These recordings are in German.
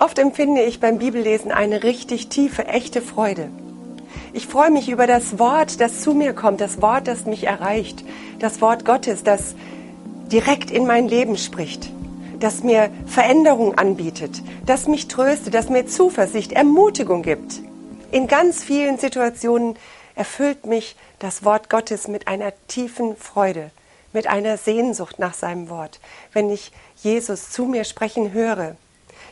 Oft empfinde ich beim Bibellesen eine richtig tiefe, echte Freude. Ich freue mich über das Wort, das zu mir kommt, das Wort, das mich erreicht, das Wort Gottes, das direkt in mein Leben spricht, das mir Veränderung anbietet, das mich tröstet, das mir Zuversicht, Ermutigung gibt. In ganz vielen Situationen erfüllt mich das Wort Gottes mit einer tiefen Freude, mit einer Sehnsucht nach seinem Wort, wenn ich Jesus zu mir sprechen höre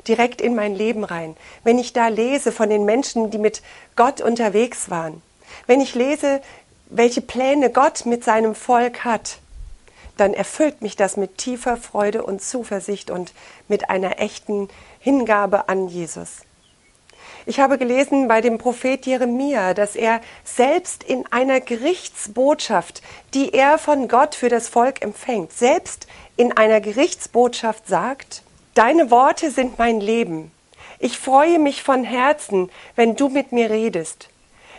direkt in mein Leben rein. Wenn ich da lese von den Menschen, die mit Gott unterwegs waren. Wenn ich lese, welche Pläne Gott mit seinem Volk hat, dann erfüllt mich das mit tiefer Freude und Zuversicht und mit einer echten Hingabe an Jesus. Ich habe gelesen bei dem Prophet Jeremia, dass er selbst in einer Gerichtsbotschaft, die er von Gott für das Volk empfängt, selbst in einer Gerichtsbotschaft sagt, Deine Worte sind mein Leben. Ich freue mich von Herzen, wenn du mit mir redest.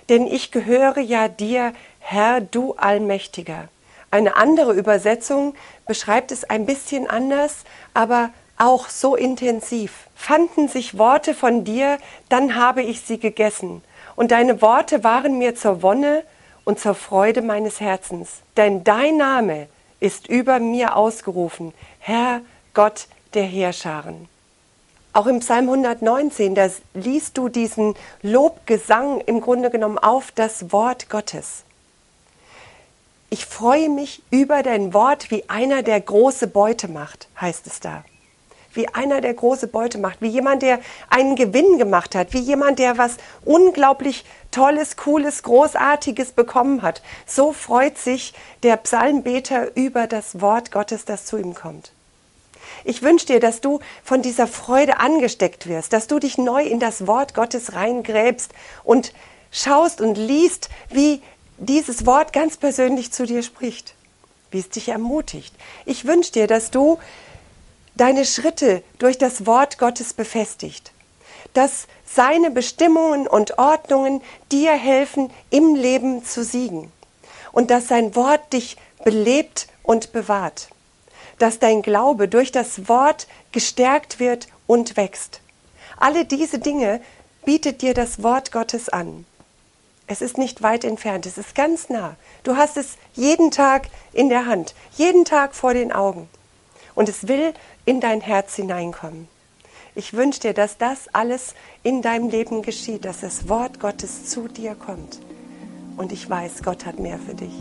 Denn ich gehöre ja dir, Herr, du Allmächtiger. Eine andere Übersetzung beschreibt es ein bisschen anders, aber auch so intensiv. Fanden sich Worte von dir, dann habe ich sie gegessen. Und deine Worte waren mir zur Wonne und zur Freude meines Herzens. Denn dein Name ist über mir ausgerufen, Herr Gott der Heerscharen. Auch im Psalm 119, da liest du diesen Lobgesang im Grunde genommen auf das Wort Gottes. Ich freue mich über dein Wort, wie einer, der große Beute macht, heißt es da. Wie einer, der große Beute macht, wie jemand, der einen Gewinn gemacht hat, wie jemand, der was unglaublich Tolles, Cooles, Großartiges bekommen hat. So freut sich der Psalmbeter über das Wort Gottes, das zu ihm kommt. Ich wünsche dir, dass du von dieser Freude angesteckt wirst, dass du dich neu in das Wort Gottes reingräbst und schaust und liest, wie dieses Wort ganz persönlich zu dir spricht, wie es dich ermutigt. Ich wünsche dir, dass du deine Schritte durch das Wort Gottes befestigt, dass seine Bestimmungen und Ordnungen dir helfen, im Leben zu siegen und dass sein Wort dich belebt und bewahrt dass dein Glaube durch das Wort gestärkt wird und wächst. Alle diese Dinge bietet dir das Wort Gottes an. Es ist nicht weit entfernt, es ist ganz nah. Du hast es jeden Tag in der Hand, jeden Tag vor den Augen. Und es will in dein Herz hineinkommen. Ich wünsche dir, dass das alles in deinem Leben geschieht, dass das Wort Gottes zu dir kommt. Und ich weiß, Gott hat mehr für dich.